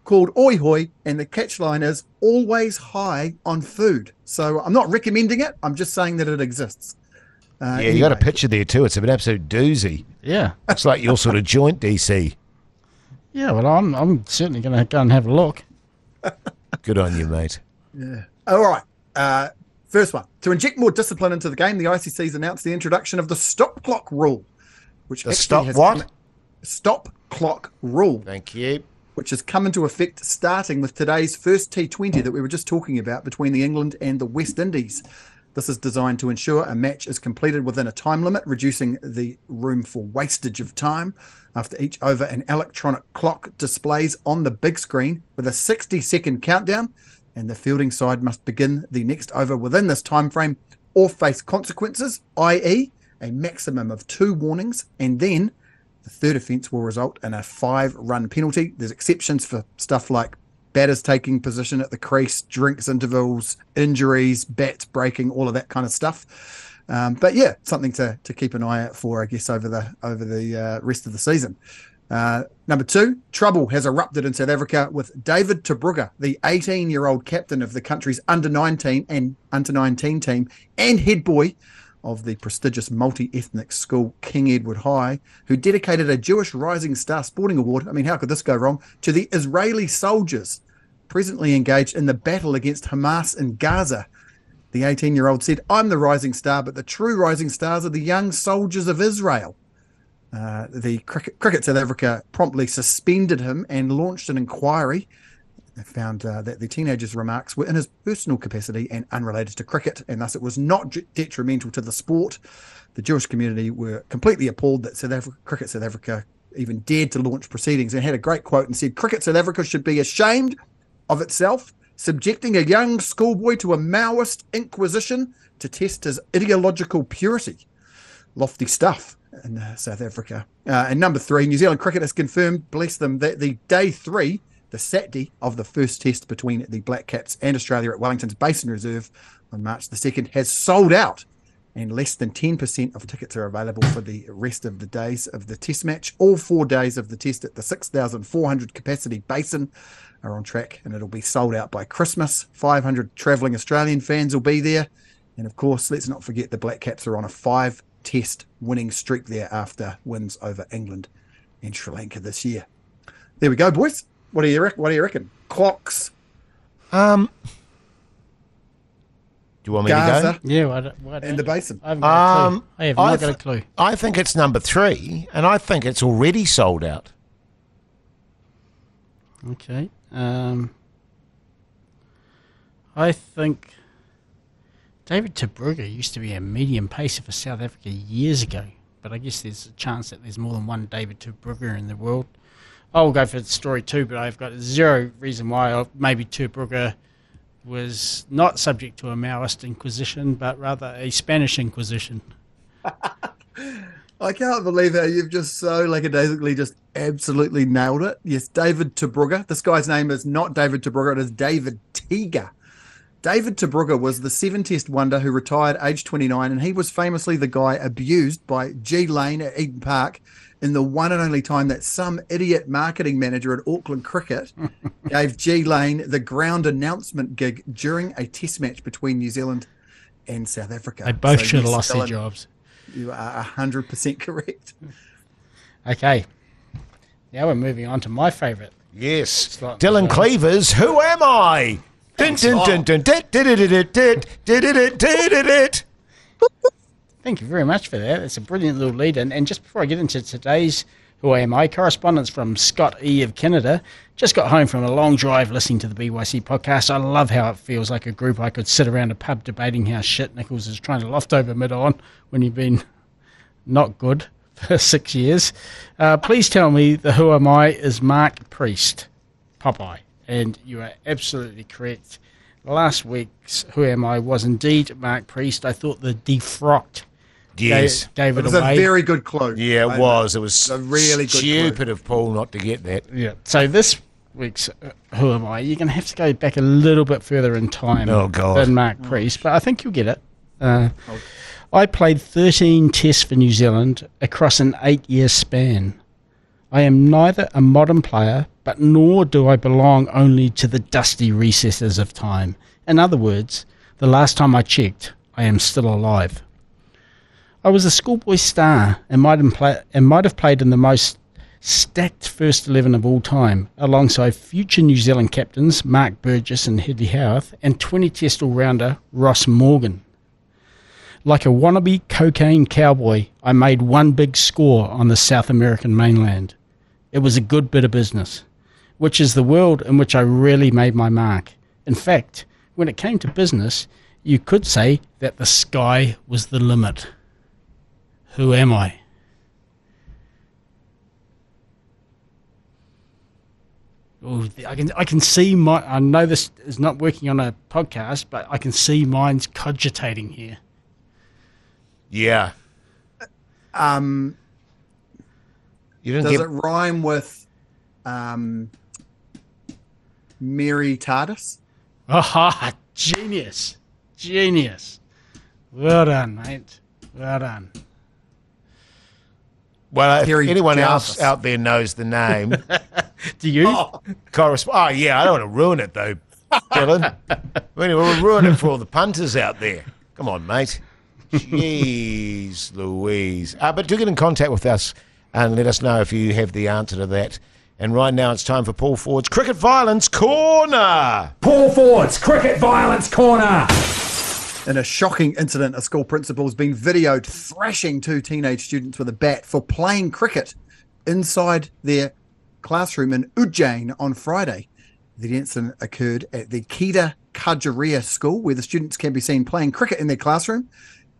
called Oi Hoi, and the catchline is always high on food. So I'm not recommending it. I'm just saying that it exists. Uh, yeah, anyway. you got a picture there too. It's an absolute doozy. Yeah, it's like your sort of joint, DC. Yeah, well, I'm I'm certainly going to go and have a look. Good on you, mate. Yeah. All right. Uh, first one to inject more discipline into the game. The ICC's announced the introduction of the stop clock rule, which the stop what? Stop clock rule. Thank you which has come into effect starting with today's first T20 that we were just talking about between the England and the West Indies. This is designed to ensure a match is completed within a time limit, reducing the room for wastage of time. After each over, an electronic clock displays on the big screen with a 60 second countdown, and the fielding side must begin the next over within this time frame or face consequences, i.e., a maximum of two warnings, and then the third offence will result in a five run penalty. There's exceptions for stuff like batters taking position at the crease, drinks intervals, injuries, bats breaking, all of that kind of stuff. Um, but yeah, something to, to keep an eye out for, I guess, over the over the uh, rest of the season. Uh, number two, trouble has erupted in South Africa with David Terbrugge, the 18 year old captain of the country's under 19 and under 19 team and head boy of the prestigious multi ethnic school King Edward High, who dedicated a Jewish Rising Star Sporting Award. I mean, how could this go wrong? To the Israeli soldiers presently engaged in the battle against Hamas in Gaza. The 18 year old said, I'm the rising star, but the true rising stars are the young soldiers of Israel. Uh, the cricket, cricket South Africa promptly suspended him and launched an inquiry found uh, that the teenager's remarks were in his personal capacity and unrelated to cricket, and thus it was not detrimental to the sport. The Jewish community were completely appalled that South Africa, Cricket South Africa even dared to launch proceedings and had a great quote and said, Cricket South Africa should be ashamed of itself, subjecting a young schoolboy to a Maoist inquisition to test his ideological purity. Lofty stuff in uh, South Africa. Uh, and number three, New Zealand cricket has confirmed, bless them, that the day three, the Saturday of the first test between the Black Caps and Australia at Wellington's Basin Reserve on March the 2nd has sold out and less than 10% of tickets are available for the rest of the days of the test match. All four days of the test at the 6,400 capacity basin are on track and it'll be sold out by Christmas. 500 travelling Australian fans will be there. And of course, let's not forget the Black Caps are on a five test winning streak there after wins over England and Sri Lanka this year. There we go, boys. What do you reckon? What do you reckon? Clocks. Um, do you want me to Gaza. go? Yeah, why don't, why And don't the basin. I haven't got a clue. Um, I have not I got a clue. I think it's number three, and I think it's already sold out. Okay. Um, I think David Terbrugge used to be a medium pacer for South Africa years ago, but I guess there's a chance that there's more than one David Terbrugge in the world. I will go for the story too, but I've got zero reason why maybe Terbrugge was not subject to a Maoist inquisition, but rather a Spanish inquisition. I can't believe how you've just so lackadaisically just absolutely nailed it. Yes, David Terbrugge. This guy's name is not David Terbrugge, it is David Teeger. David Terbrugge was the seven test wonder who retired age 29, and he was famously the guy abused by G Lane at Eden Park in the one and only time that some idiot marketing manager at Auckland Cricket gave G Lane the ground announcement gig during a test match between New Zealand and South Africa. They both So should have lost their jobs. You are 100% correct. Okay. Now we're moving on to my favourite. Yes, Dylan the- Cleavers. Who am I? Thank you very much for that. That's a brilliant little lead in. And just before I get into today's Who Am I correspondence from Scott E. of Canada, just got home from a long drive listening to the BYC podcast. I love how it feels like a group I could sit around a pub debating how shit Nicholls is trying to loft over mid on when you've been not good for six years. Uh, please tell me the Who Am I is Mark Priest, Popeye. And you are absolutely correct. Last week's Who Am I was indeed Mark Priest. I thought the defrocked Yes. gave, gave It it, was away. a very good clue. Yeah, it I- was. It was a really good stupid of Paul not to get that. yeah. So this week's uh, Who Am I? You're going to have to go back a little bit further in time Oh, God. than Mark Priest, but I think you'll get it. Uh, I played 13 tests for New Zealand across an eight-year span. I am neither a modern player, but nor do I belong only to the dusty recesses of time. In other words, the last time I checked, I am still alive. I was a schoolboy star and might and might have played in the most stacked first 11 of all time, alongside future New Zealand captains Mark Burgess and Hedley Howarth, and 20 test all rounder Ross Morgan. Like a wannabe cocaine cowboy, I made one big score on the South American mainland. It was a good bit of business, which is the world in which I really made my mark. In fact, when it came to business, you could say that the sky was the limit. Who am I? Oh, I can I can see my. I know this is not working on a podcast, but I can see mine's cogitating here. Yeah. Um, You didn't does get it rhyme with um, Mary TARDIS? Aha! Genius, genius. Well done, mate. Well done. well. If Terry anyone Jarvis. else out there knows the name, Do you? correspond. Oh yeah, I don't want to ruin it though, Dylan. Anyway, we'll ruin it for all the punters out there. Come on, mate. Jeez, Louise. Uh, but do get in contact with us and let us know if you have the answer to that. And right now it's time for Paul Ford's Cricket Violence Corner. Paul Ford's Cricket Violence Corner. In a shocking incident, a school principal has been videoed thrashing two teenage students with a bat for playing cricket inside their classroom in Ujjain on Friday. The incident occurred at the Keda Kajaria School, where the students can be seen playing cricket in their classroom.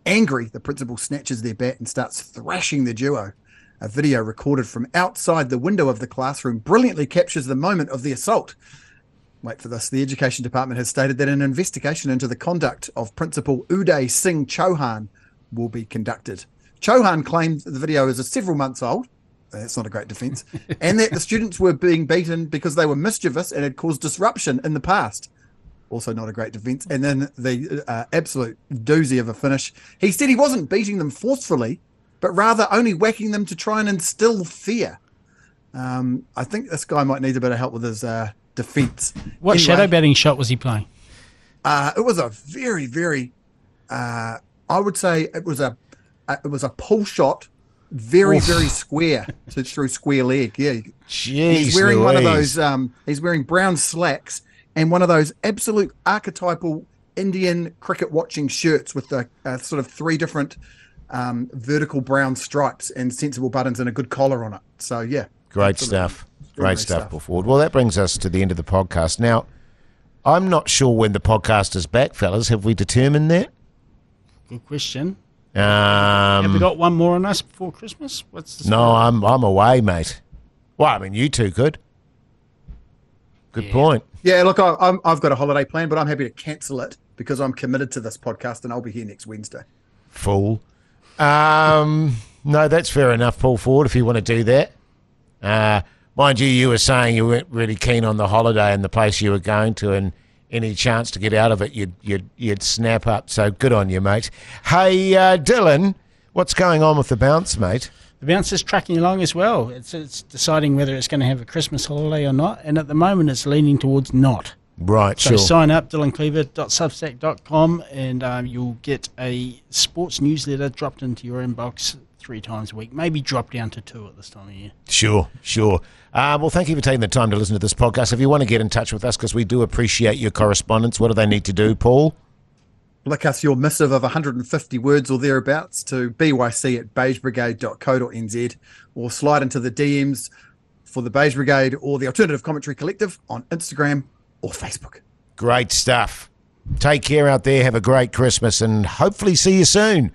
Angry, the principal snatches their bat and starts thrashing the duo. A video recorded from outside the window of the classroom brilliantly captures the moment of the assault. Wait for this. The Education Department has stated that an investigation into the conduct of Principal Uday Singh Chauhan will be conducted. Chauhan claimed the video is several months old. That's not a great defense. and that the students were being beaten because they were mischievous and had caused disruption in the past. Also, not a great defense. And then the uh, absolute doozy of a finish. He said he wasn't beating them forcefully, but rather only whacking them to try and instill fear. Um, I think this guy might need a bit of help with his uh, defense. What Anyway, shadow batting shot was he playing? Uh, it was a very, very. Uh, I would say it was a, uh, it was a pull shot, very, very square to through square leg. Yeah, Jeez, he's wearing one of those. Um, he's wearing brown slacks and one of those absolute archetypal Indian cricket watching shirts with the uh, sort of three different um, vertical brown stripes and sensible buttons and a good collar on it. So yeah, Great absolutely. stuff. Great stuff, stuff. Paul Ford. Well, that brings us to the end of the podcast. Now, I'm not sure when the podcast is back, fellas. Have we determined that? Good question. Have we Um, got one more on us before Christmas? What's the no, I'm I'm away, mate. Well, I mean, you two could. Good Yeah. point. Yeah, look, I, I'm, I've got a holiday plan, but I'm happy to cancel it because I'm committed to this podcast and I'll be here next Wednesday. Fool. Um, no, that's fair enough, Paul Ford, if you want to do that. Uh, mind you, you were saying you weren't really keen on the holiday and the place you were going to, and any chance to get out of it, you'd you'd you'd snap up. So good on you, mate. Hey, uh, Dylan, what's going on with the bounce, mate? The bounce is tracking along as well. It's it's deciding whether it's going to have a Christmas holiday or not, and at the moment it's leaning towards not. Right, So sure. sign up, dylancleaver.substack.com, and um, you'll get a sports newsletter dropped into your inbox three times a week. Maybe drop down to two at this time of year. Sure, sure. Uh, well, thank you for taking the time to listen to this podcast. If you want to get in touch with us, because we do appreciate your correspondence, what do they need to do, Paul? Flick us your missive of 150 words or thereabouts to byc at beigebrigade.co.nz or slide into the DMs for the Beige Brigade or the Alternative Commentary Collective on Instagram or Facebook. Great stuff. Take care out there. Have a great Christmas and hopefully see you soon.